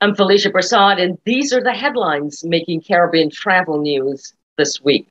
I'm Felicia Prasad, and these are the headlines making Caribbean travel news this week.